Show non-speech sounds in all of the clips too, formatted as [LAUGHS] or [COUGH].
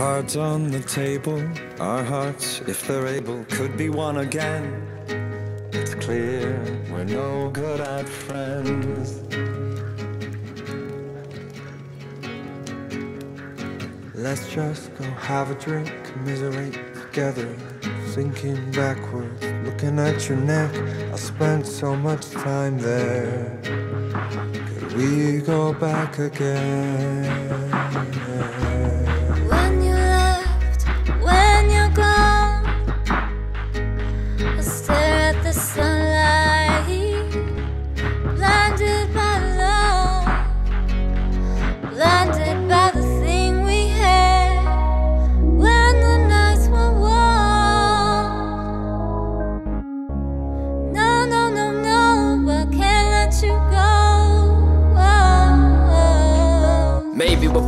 Cards on the table, our hearts, if they're able, could be one again. It's clear we're no good at friends. Let's just go have a drink, commiserate together. Sinking backwards, looking at your neck. I spent so much time there. Could we go back again?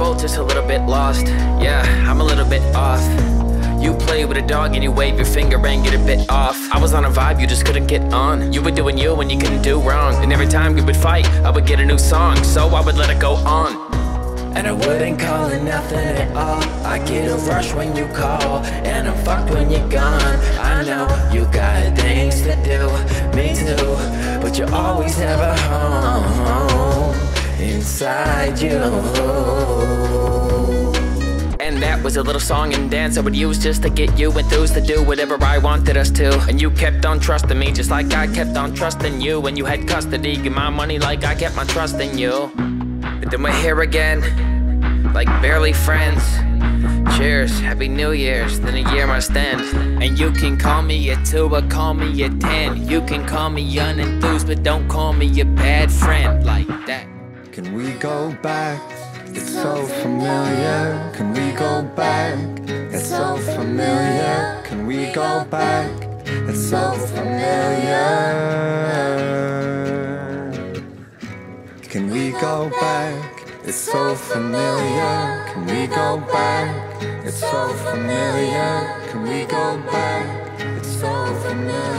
Just a little bit lost. Yeah, I'm a little bit off. You play with a dog and you wave your finger and get a bit off. I was on a vibe you just couldn't get on. You were doing you and you couldn't do wrong. And every time we would fight, I would get a new song. So I would let it go on. And I wouldn't call it nothing at all. I get a rush when you call, and I'm fucked when you're gone. I know you got things to do, me too. But you always have a home inside you. And was a little song and dance I would use just to get you enthused to do whatever I wanted us to. And you kept on trusting me just like I kept on trusting you. When you had custody, give my money like I kept my trust in you. But then we're here again, like barely friends. Cheers, happy New Year's, then a year must end. And you can call me a two, but call me a ten. You can call me unenthused, but don't call me a bad friend like that. Can we go back? It's so familiar. Can we go back? It's so familiar. Can we go back? It's so familiar. Can we go back? It's so familiar. Can we go back? It's so familiar. Can we go back? It's so familiar.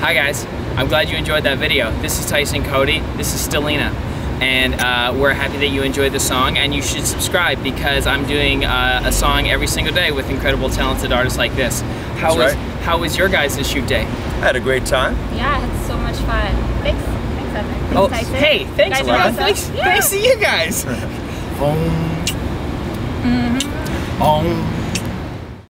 Hi guys, I'm glad you enjoyed that video. This is Tyson Coady, this is Stellina, and uh, we're happy that you enjoyed the song and you should subscribe because I'm doing uh, a song every single day with incredible talented artists like this. How That's was right. how was your guys' shoot day? I had a great time. Yeah, I had so much fun. Thanks. Thanks, Evan. Thanks, Oh, Tyson. hey, thanks, Guys are Laura. awesome. Thanks, Yeah. thanks to you guys. Home. [LAUGHS] Home.